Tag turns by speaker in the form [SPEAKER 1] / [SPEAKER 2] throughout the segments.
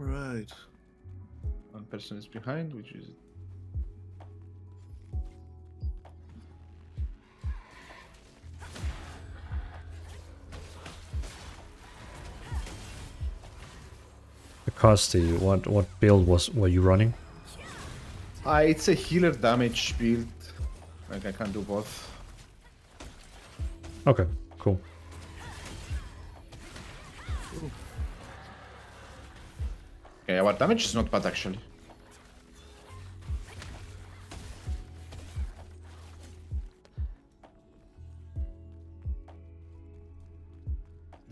[SPEAKER 1] Right.
[SPEAKER 2] One person is behind, which is
[SPEAKER 3] Costi, what what build was were you running?
[SPEAKER 2] Ah, it's a healer damage build. Like I can do both.
[SPEAKER 3] Okay,
[SPEAKER 2] our damage is not bad actually.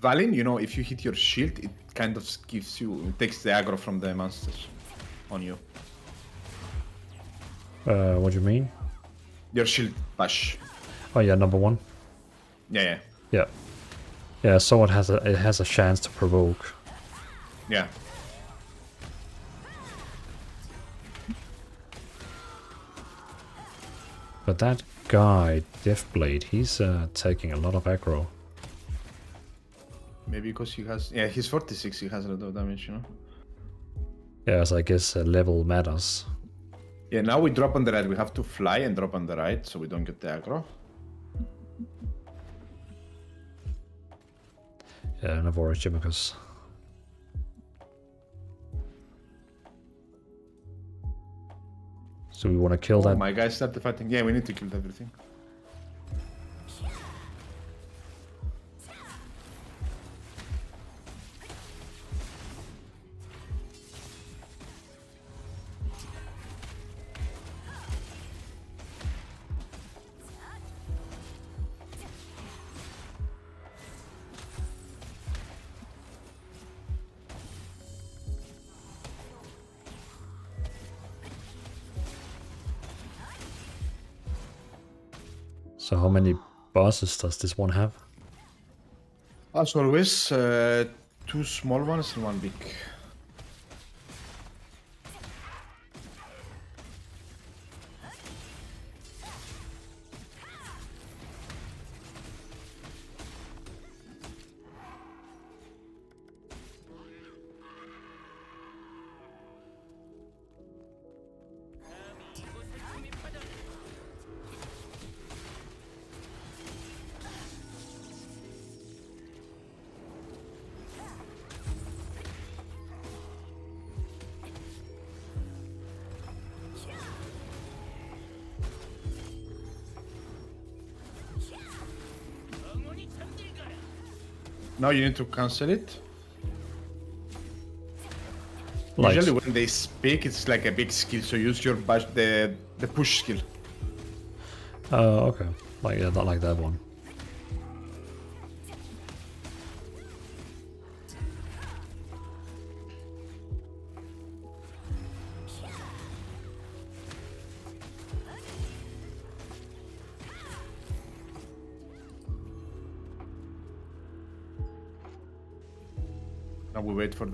[SPEAKER 2] Valin, you know, if you hit your shield, it kind of gives you, it takes the aggro from the monsters on you.
[SPEAKER 3] Uh, what do you mean?
[SPEAKER 2] Your shield bash.
[SPEAKER 3] Oh yeah, number one.
[SPEAKER 2] Yeah, yeah,
[SPEAKER 3] Yeah, yeah. So it has a it has a chance to provoke.
[SPEAKER 2] yeah.
[SPEAKER 3] But that guy, Deathblade, he's uh, taking a lot of aggro.
[SPEAKER 2] Maybe because he has, yeah, he's 46, he has a lot of damage, you know.
[SPEAKER 3] Yeah, so I guess uh, level matters.
[SPEAKER 2] Yeah, now we drop on the right. We have to fly and drop on the right so we don't get the aggro.
[SPEAKER 3] Yeah, and avoid Jimicus. So we want to kill
[SPEAKER 2] Oh,
[SPEAKER 3] that.
[SPEAKER 2] my guys the fighting. Yeah, we need to kill everything.
[SPEAKER 3] So how many bosses does this one have?
[SPEAKER 2] As always, uh, two small ones and one big. Now you need to cancel it.
[SPEAKER 3] Like,
[SPEAKER 2] Usually when they speak, it's like a big skill, so use your bash, the the push skill.
[SPEAKER 3] oh, okay. Like yeah, not like that one.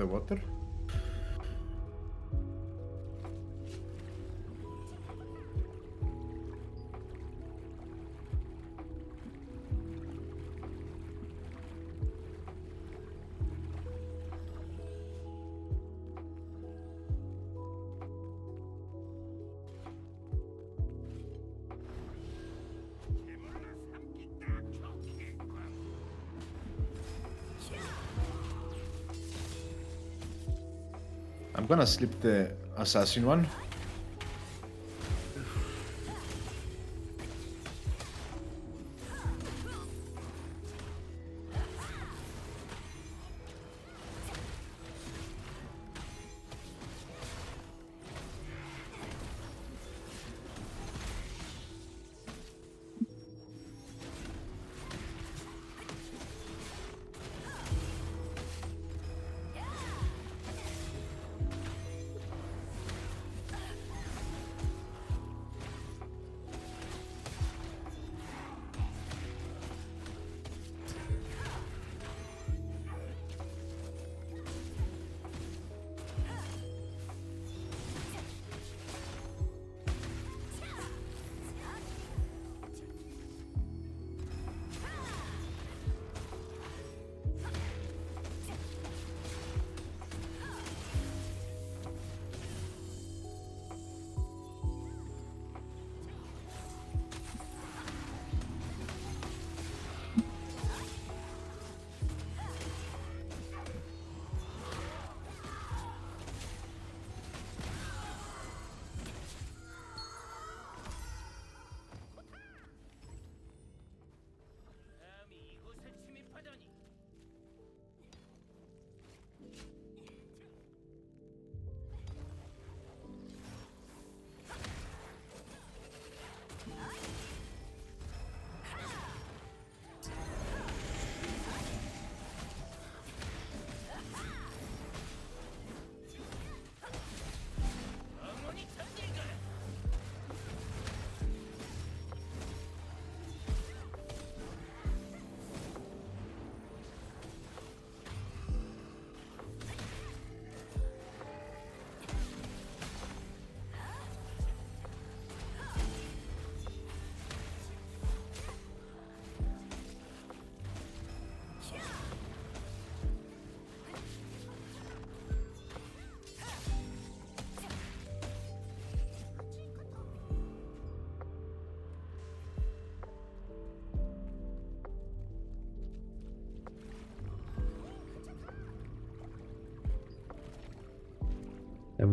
[SPEAKER 2] The water. I'm gonna slip the assassin one.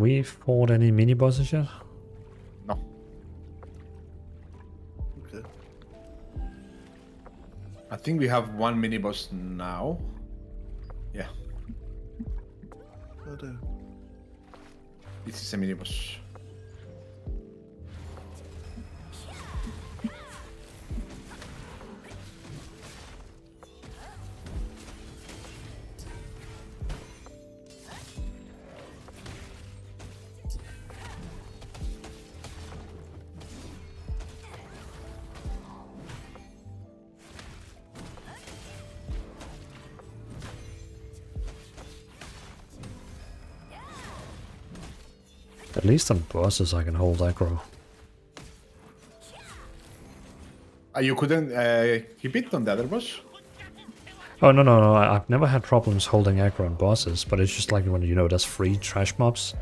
[SPEAKER 3] We fought any mini bosses yet?
[SPEAKER 2] No.
[SPEAKER 1] Okay.
[SPEAKER 2] I think we have one mini boss now. Yeah,
[SPEAKER 1] Oh, no.
[SPEAKER 2] this is a mini boss.
[SPEAKER 3] Least on bosses I can hold aggro.
[SPEAKER 2] Uh, you couldn't uh, keep it on the other boss?
[SPEAKER 3] Oh no no no! I, I've never had problems holding aggro on bosses, but it's just like when you know there's free trash mobs,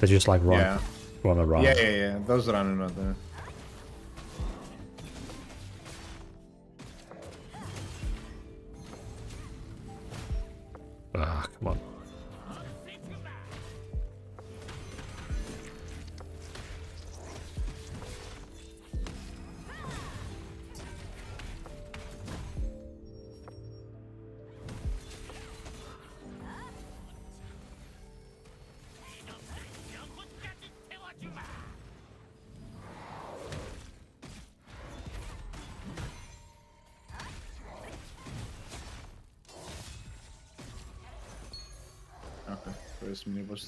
[SPEAKER 3] they just like run
[SPEAKER 2] Yeah.
[SPEAKER 3] run around.
[SPEAKER 2] Yeah, yeah, yeah. Those running around there.
[SPEAKER 3] Ah, come on.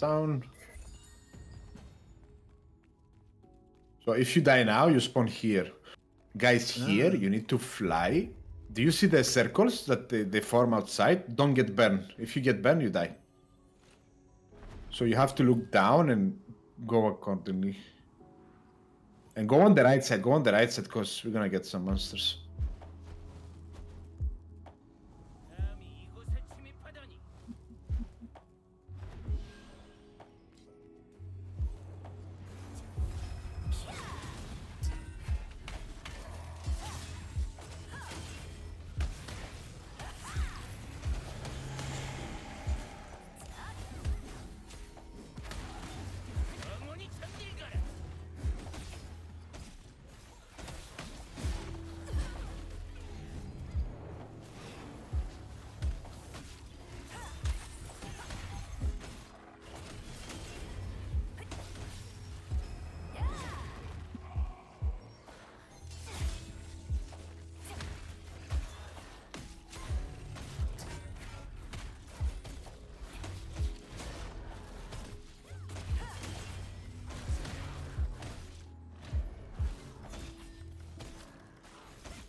[SPEAKER 2] Down. So if you die now, you spawn here. Guys, ah. here you need to fly. Do you see the circles that they, they form outside? Don't get burned. If you get burned, you die. So you have to look down and go accordingly. And go on the right side. Go on the right side because we're gonna get some monsters.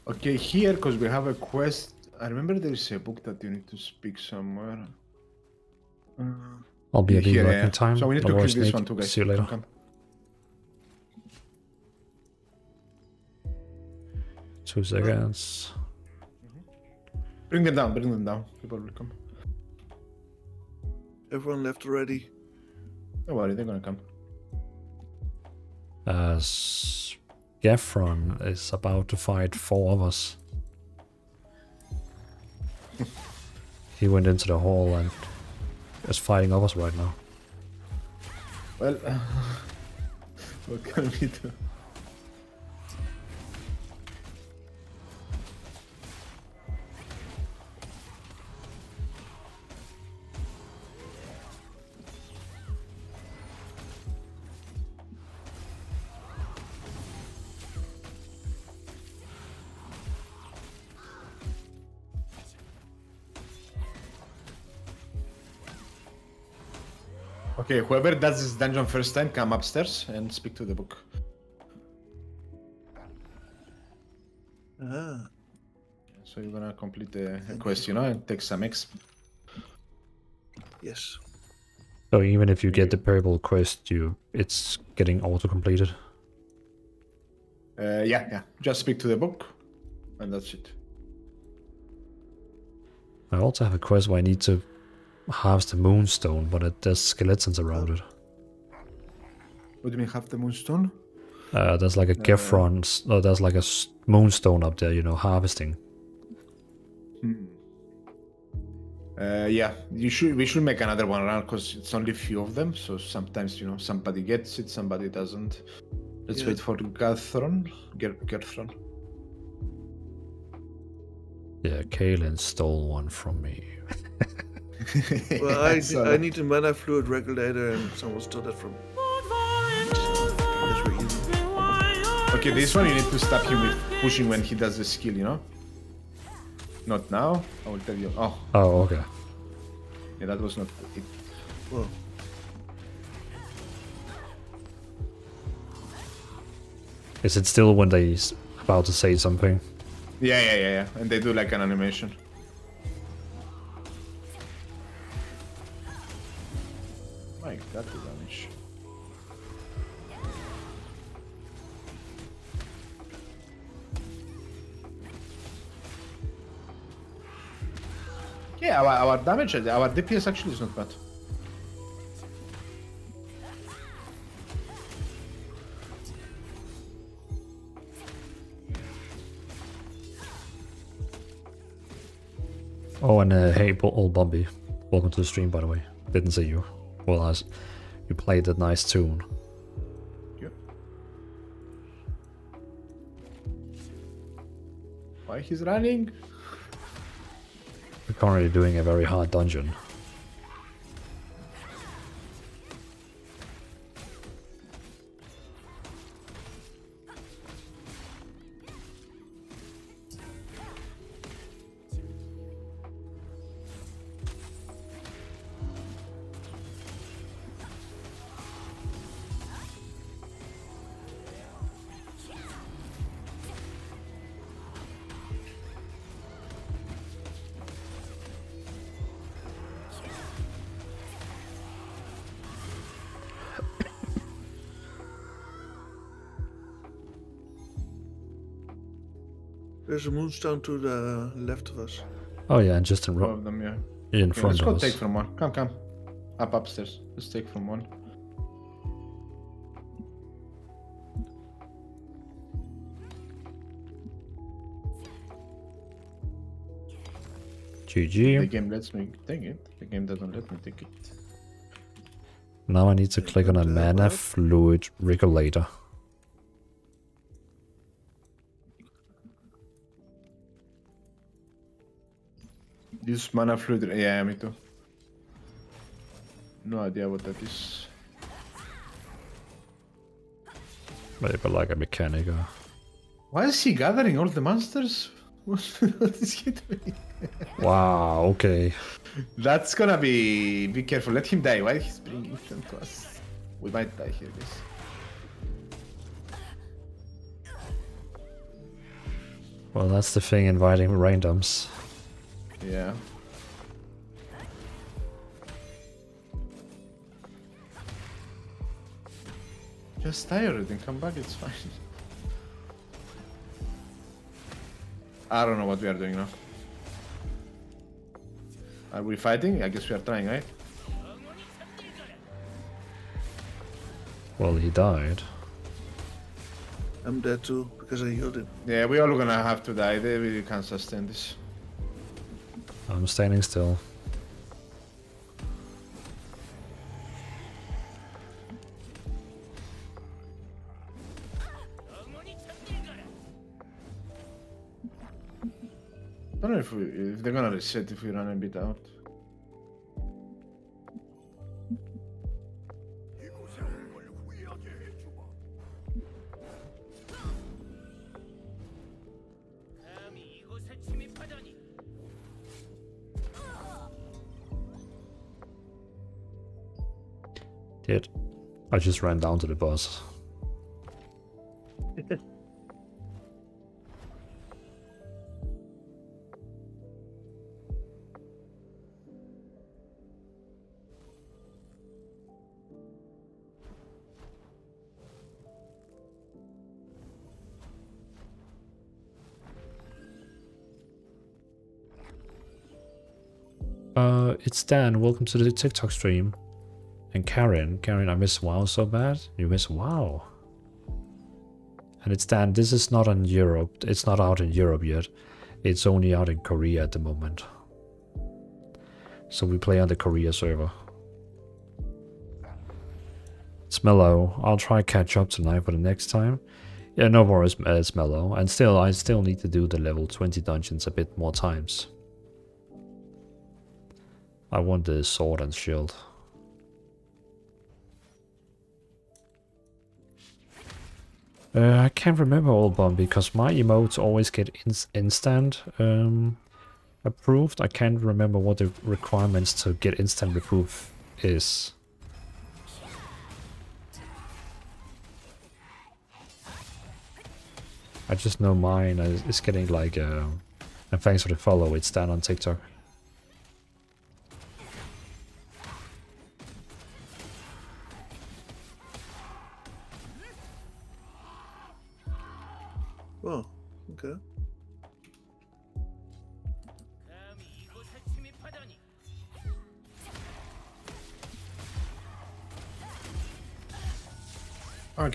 [SPEAKER 2] Okay, here, because we have a quest. I remember there's a book that you need to speak somewhere. Uh,
[SPEAKER 3] I'll be at the
[SPEAKER 2] here,
[SPEAKER 3] working
[SPEAKER 2] yeah.
[SPEAKER 3] time.
[SPEAKER 2] So we need to
[SPEAKER 3] otherwise
[SPEAKER 2] click this
[SPEAKER 3] Nick,
[SPEAKER 2] one too, guys.
[SPEAKER 3] See you later.
[SPEAKER 2] Come.
[SPEAKER 3] Two seconds.
[SPEAKER 2] Bring them down, bring them down. People will come.
[SPEAKER 1] Everyone left already.
[SPEAKER 2] Don't worry, they're gonna come.
[SPEAKER 3] As Geffron is about to fight four of us. he went into the hall and is fighting of us right now.
[SPEAKER 2] Well, uh, what can we do? Okay, whoever does this dungeon first time, come upstairs and speak to the book.
[SPEAKER 1] Ah,
[SPEAKER 2] So you're gonna complete the quest, you know, and take some X.
[SPEAKER 1] yes.
[SPEAKER 3] So even if you get the purple quest, you it's getting auto completed.
[SPEAKER 2] Uh, yeah, yeah. Just speak to the book, and that's it.
[SPEAKER 3] I also have a quest where I need to harvest the moonstone, but it, there's skeletons around it.
[SPEAKER 2] What do you mean, have the moonstone?
[SPEAKER 3] Uh, there's like a Geffron, s- no, there's like a s- moonstone up there, you know, harvesting.
[SPEAKER 2] Uh, yeah, you should. We should make another one round because it's only a few of them. So sometimes you know somebody gets it, somebody doesn't. Let's
[SPEAKER 1] Yeah.
[SPEAKER 2] wait for Gathron. Ger- Gerthron.
[SPEAKER 3] Yeah, Kaelin stole one from me.
[SPEAKER 1] Well, I,
[SPEAKER 2] So-
[SPEAKER 1] I uh, need a mana fluid regulator, and someone stole that from. That's.
[SPEAKER 2] Okay, this one you need to stop him with pushing when he does the skill. You know. Not now. I will tell you. Oh,
[SPEAKER 3] Oh, okay.
[SPEAKER 2] yeah, that was not it.
[SPEAKER 1] Well,
[SPEAKER 3] Is it still when they about to say something?
[SPEAKER 2] Yeah, yeah, yeah, yeah. And they do like an animation. Yeah, our, our damage, our DPS actually is not bad.
[SPEAKER 3] Oh, and uh, hey, old Bobby. Welcome to the stream, by the way. Didn't see you. Well, as you played that nice tune.
[SPEAKER 2] Yep. Why he's running?
[SPEAKER 3] Currently doing a very hard dungeon.
[SPEAKER 1] There's a moonstone to the left of us.
[SPEAKER 3] Oh yeah, and just in,
[SPEAKER 2] Two
[SPEAKER 3] ro-
[SPEAKER 2] of them, yeah.
[SPEAKER 3] in
[SPEAKER 2] Okay,
[SPEAKER 3] front
[SPEAKER 2] let's go take from one. Come, come. Up upstairs. Let's take from one.
[SPEAKER 3] GG.
[SPEAKER 2] The game lets me take it. The game doesn't let me take it.
[SPEAKER 3] Now I need to click on a mana fluid regulator.
[SPEAKER 2] This mana fluid. Eh, yeah, me too. No idea what that is.
[SPEAKER 3] Maybe like a mechanic or...
[SPEAKER 2] Why is he gathering all the monsters? What what is he doing?
[SPEAKER 3] Wow, okay.
[SPEAKER 2] That's gonna be. Be careful. Let him die. Why he's bringing them to us? We might die here, guys.
[SPEAKER 3] Well, that's the thing inviting randoms.
[SPEAKER 2] Yeah. Just die already and come back, it's fine. I don't know what we are doing now. Are we fighting? I guess we are trying, right?
[SPEAKER 3] Well, he died.
[SPEAKER 1] I'm dead too because I healed him.
[SPEAKER 2] Yeah, we all gonna have to die. They really can't sustain this.
[SPEAKER 3] I'm standing still.
[SPEAKER 2] I don't know if, we, if they're gonna reset if we run a bit out.
[SPEAKER 3] I just ran down to the bus. Uh, it's Dan. Welcome to the TikTok stream. And Karen, Karen, I miss WoW so bad. You miss WoW. And it's Dan. This is not in Europe. It's not out in Europe yet. It's only out in Korea at the moment. So we play on the Korea server. It's mellow. I'll try catch up tonight for the next time. Yeah, no worries, uh, it's mellow. And still, I still need to do the level 20 dungeons a bit more times. I want the sword and shield. Uh, I can't remember all bomb because my emotes always get ins instant um, approved. I can't remember what the requirements to get instant approve is. I just know mine is, is getting like, uh, and thanks for the follow, it's down on TikTok.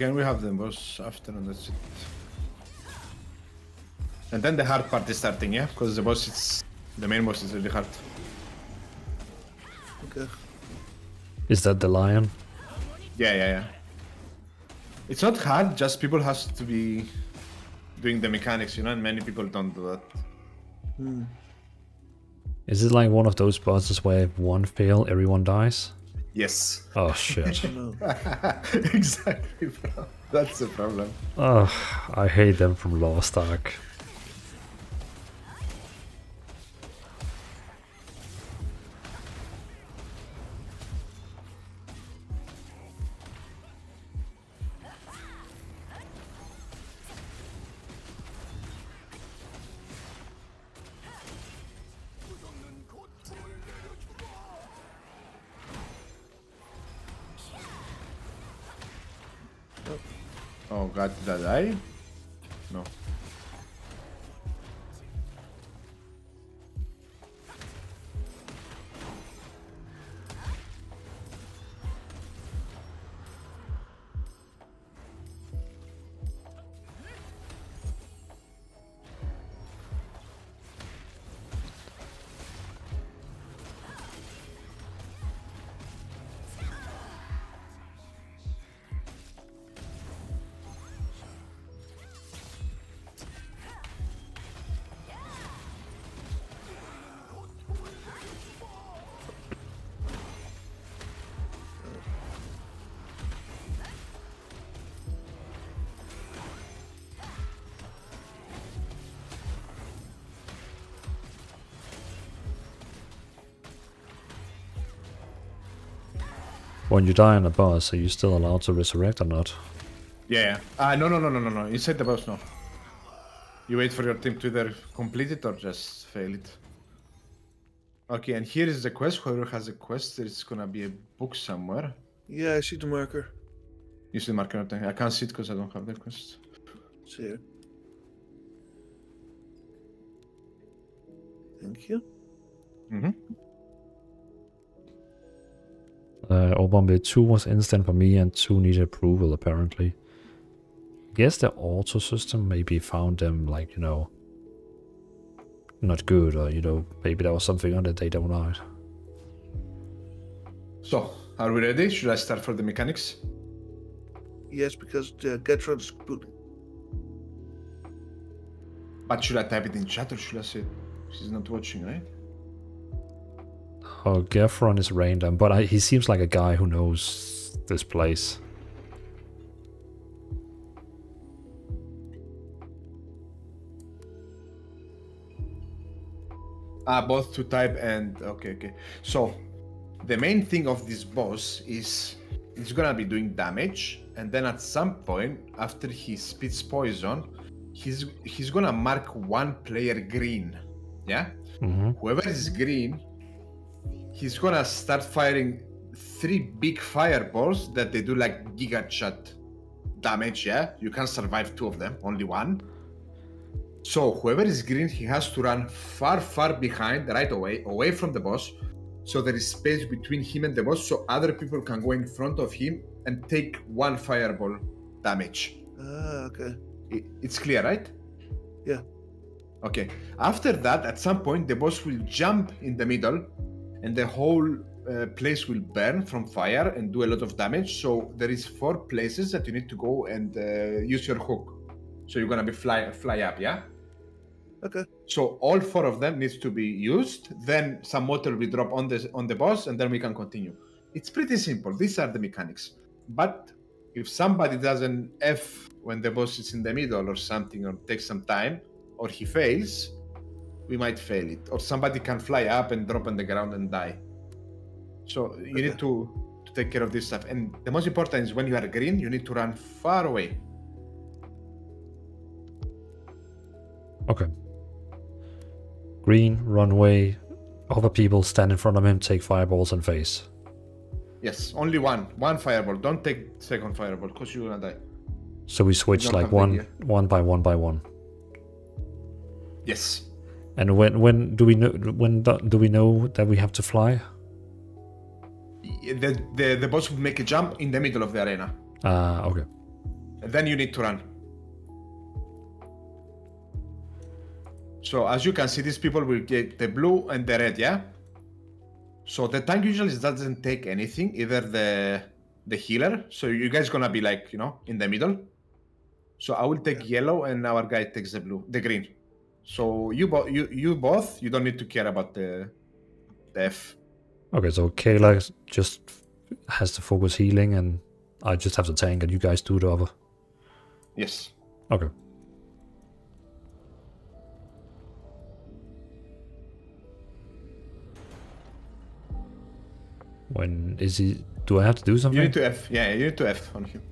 [SPEAKER 2] Again, we have the boss after and that's it. And then the hard part is starting, yeah? Because the boss is... The main boss is really hard.
[SPEAKER 1] Okay.
[SPEAKER 3] Is that the lion?
[SPEAKER 2] Yeah, yeah, yeah. It's not hard, just people has to be doing the mechanics, you know, and many people don't do that. Hmm.
[SPEAKER 3] Is it like one of those bosses where one fail, everyone dies?
[SPEAKER 2] Yes.
[SPEAKER 3] Oh shit.
[SPEAKER 2] Exactly, bro. That's the problem.
[SPEAKER 3] Oh, I hate them from Lost Ark.
[SPEAKER 2] When you die on a boss, are you still allowed to resurrect or not? Yeah, yeah. Ah, no, no, no, no, no, no. Inside the boss, no. You wait for your team to either complete it or just fail it. Okay, and here is the quest. Whoever has a quest, there's gonna be a book somewhere.
[SPEAKER 1] Yeah, I see the marker.
[SPEAKER 2] You see the marker up. I can't see it because I don't have the quest.
[SPEAKER 1] It's here. Thank you.
[SPEAKER 2] Mm-hmm.
[SPEAKER 3] Uh, Obombe 2 was instant for me and 2 needed approval apparently. I guess the auto system maybe found them like, you know, not good or, you know, maybe there was something on it they don't like.
[SPEAKER 2] So, are we ready? Should I start for the mechanics?
[SPEAKER 1] Yes, because uh, Getron is good.
[SPEAKER 2] But should I type it in chat or should I say? She's not watching, right?
[SPEAKER 3] Oh, Geffron is random, but I, he seems like a guy who knows this place.
[SPEAKER 2] Ah, both to type and okay, okay. So, the main thing of this boss is he's gonna be doing damage, and then at some point, after he spits poison, he's he's gonna mark one player green. Yeah,
[SPEAKER 3] hmm
[SPEAKER 2] whoever is green, he's gonna start firing three big fireballs that they do like giga shot damage. Yeah, you can survive two of them, only one. So whoever is green, he has to run far, far behind, right away, away from the boss. So there is space between him and the boss, so other people can go in front of him and take one fireball damage.
[SPEAKER 1] Ah, okay.
[SPEAKER 2] It's clear, right?
[SPEAKER 1] Yeah.
[SPEAKER 2] Okay. After that, at some point, the boss will jump in the middle, and the whole uh, place will burn from fire and do a lot of damage. So there is four places that you need to go and uh, use your hook. So you're gonna be fly fly up, yeah.
[SPEAKER 1] Okay.
[SPEAKER 2] So all four of them needs to be used. Then some water will drop on the on the boss, and then we can continue. It's pretty simple. These are the mechanics. But if somebody does an F when the boss is in the middle or something, or takes some time, or he fails, we might fail it. Or somebody can fly up and drop on the ground and die. So you need to to take care of this stuff. And the most important is when you are green, you need to run far away.
[SPEAKER 3] Okay. Green, runway, other people stand in front of him, take fireballs and face.
[SPEAKER 2] Yes, only one. One fireball. Don't take second fireball because you're gonna die.
[SPEAKER 3] So we switch like one, one by one by one.
[SPEAKER 2] Yes.
[SPEAKER 3] And when when do we know when do, do we know that we have to fly?
[SPEAKER 2] The, the the boss will make a jump in the middle of the arena.
[SPEAKER 3] Ah, okay.
[SPEAKER 2] And then you need to run. So as you can see, these people will get the blue and the red, yeah? So the tank usually doesn't take anything, either the the healer. So you guys gonna be like, you know, in the middle. So I will take yellow and our guy takes the blue, the green. So you both you you both you don't need to care about the death.
[SPEAKER 3] Okay, so Kayla just has to focus healing, and I just have to tank, and you guys do the other.
[SPEAKER 2] Yes.
[SPEAKER 3] Okay. When is he? Do I have to do something?
[SPEAKER 2] You need to F. Yeah, you need to F on him.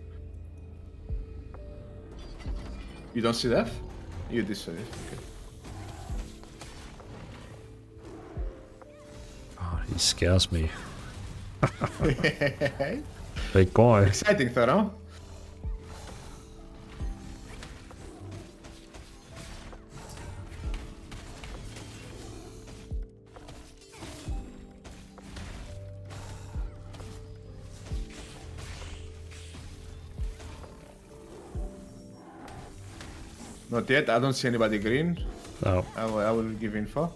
[SPEAKER 2] You don't see the F? You this way. Okay.
[SPEAKER 3] He scares me. Big boy.
[SPEAKER 2] Exciting though, no? Not yet. I don't see anybody green.
[SPEAKER 3] No.
[SPEAKER 2] I will, I will give info.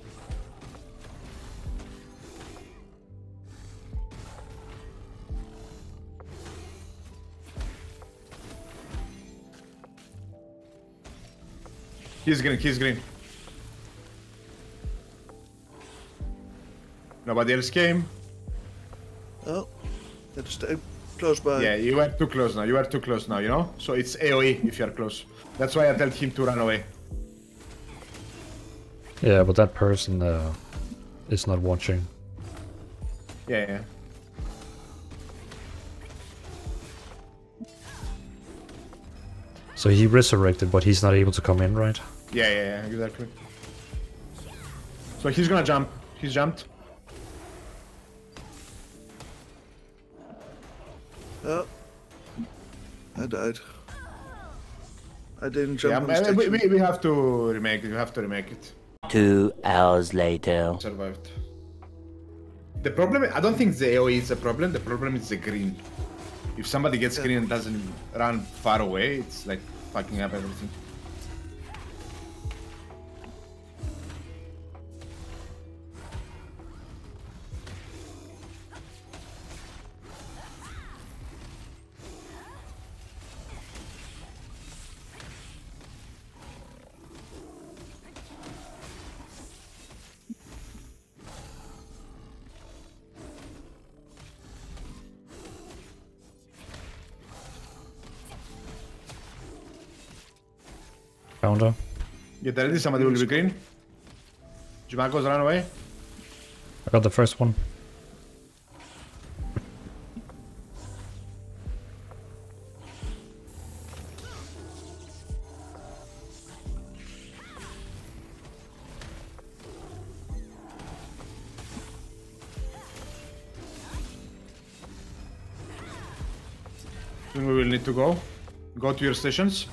[SPEAKER 2] He's green, he's green. Nobody else came.
[SPEAKER 1] Oh, had to stay close by.
[SPEAKER 2] Yeah, you were too close now. You are too close now, you know? So it's AoE if you are close. That's why I told him to run away.
[SPEAKER 3] Yeah, but that person uh, is not watching.
[SPEAKER 2] Yeah, yeah.
[SPEAKER 3] So he resurrected, but he's not able to come in, right?
[SPEAKER 2] Yeah, yeah, yeah, exactly. So he's gonna jump. He's jumped.
[SPEAKER 1] Oh, I died. I didn't jump
[SPEAKER 2] Yeah,
[SPEAKER 1] on
[SPEAKER 2] we, we, we have to remake it. We have to remake it.
[SPEAKER 4] Two hours later.
[SPEAKER 2] Survived. The problem, I don't think the AoE is the problem. The problem is the green. If somebody gets green and doesn't run far away, it's like fucking up everything. Get ready, somebody will be green. Jumakos run away.
[SPEAKER 3] I got the first one.
[SPEAKER 2] Soon we will need to go. Go to your stations.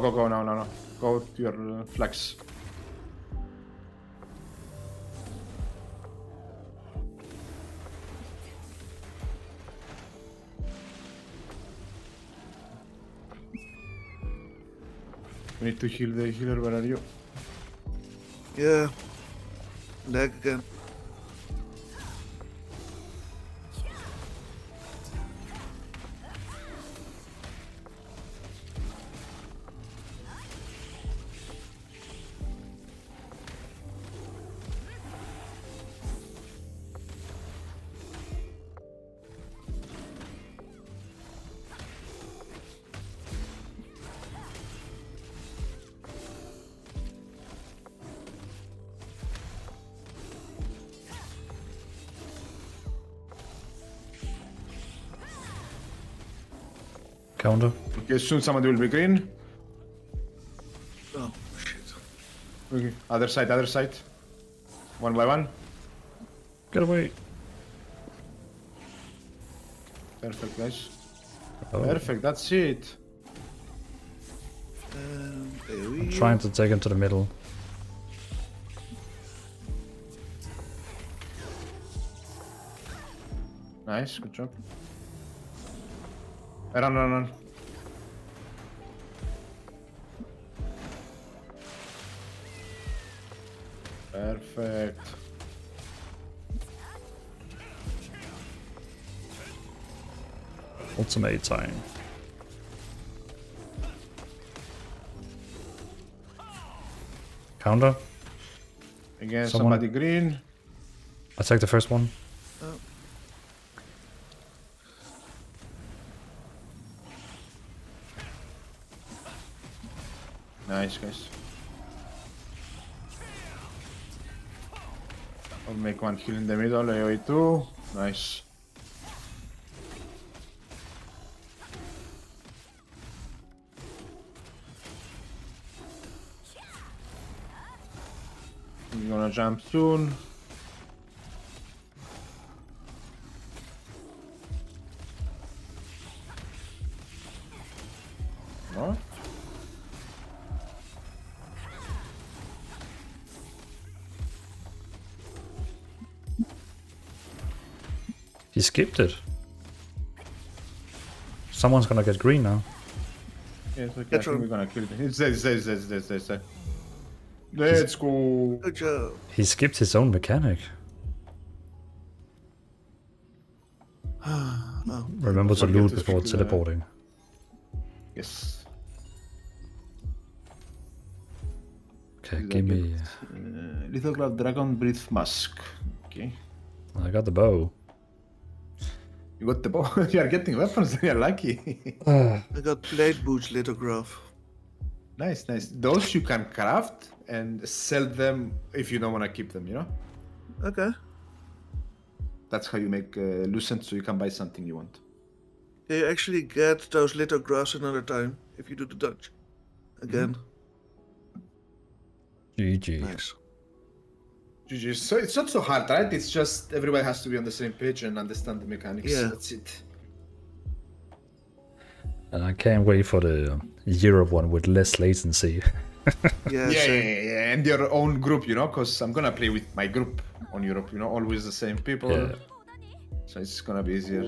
[SPEAKER 2] Go, go, no, no, no. Go to your uh, flex. We need to heal the healer, where are you?
[SPEAKER 1] Yeah. Lag again.
[SPEAKER 3] Counter.
[SPEAKER 2] Okay, soon somebody will be green.
[SPEAKER 1] Oh, shit.
[SPEAKER 2] Okay, other side, other side. One by one.
[SPEAKER 3] Get away.
[SPEAKER 2] Perfect, guys.
[SPEAKER 3] Oh,
[SPEAKER 2] Perfect, that's it.
[SPEAKER 1] And there we
[SPEAKER 3] I'm trying to take him to the middle.
[SPEAKER 2] Nice, good job. Run, run, run. Perfect.
[SPEAKER 3] Ultimate time. Counter.
[SPEAKER 2] Again,
[SPEAKER 3] Someone-
[SPEAKER 2] somebody green.
[SPEAKER 3] I take the first one.
[SPEAKER 2] Guys. I'll make one kill in the middle, AoE 2. Nice. We're gonna jump soon.
[SPEAKER 3] He skipped it. Someone's gonna get green now.
[SPEAKER 2] Yes, okay, I think we're gonna kill it. It's there, it's there, it's there, it's there, it's there. Let's go.
[SPEAKER 1] Good job.
[SPEAKER 3] He skipped his own mechanic.
[SPEAKER 1] Oh,
[SPEAKER 3] Remember to loot before
[SPEAKER 2] skip the-
[SPEAKER 3] teleporting.
[SPEAKER 2] Yes.
[SPEAKER 3] Okay,
[SPEAKER 2] Did
[SPEAKER 3] give me.
[SPEAKER 2] Uh, Little Cloud Dragon Breath Mask. Okay.
[SPEAKER 3] I got the bow.
[SPEAKER 2] You got the bow. you are getting weapons, you're lucky.
[SPEAKER 1] I got blade boots lithograph.
[SPEAKER 2] nice, nice. Those you can craft and sell them if you don't want to keep them, you know?
[SPEAKER 1] Okay.
[SPEAKER 2] That's how you make uh, Lucent so you can buy something you want.
[SPEAKER 1] Yeah, you actually get those lithographs another time if you do the dodge. Again.
[SPEAKER 3] GG.
[SPEAKER 1] Nice.
[SPEAKER 2] GG. So it's not so hard, right? It's just everybody has to be on the same page and understand the mechanics.
[SPEAKER 1] Yeah.
[SPEAKER 2] That's it.
[SPEAKER 3] And I can't wait for the Europe one with less latency.
[SPEAKER 1] Yeah,
[SPEAKER 2] Yeah, yeah, yeah, yeah, and your own group, you know, because I'm gonna play with my group on Europe, you know, always the same people.
[SPEAKER 3] Yeah.
[SPEAKER 2] So it's gonna be easier.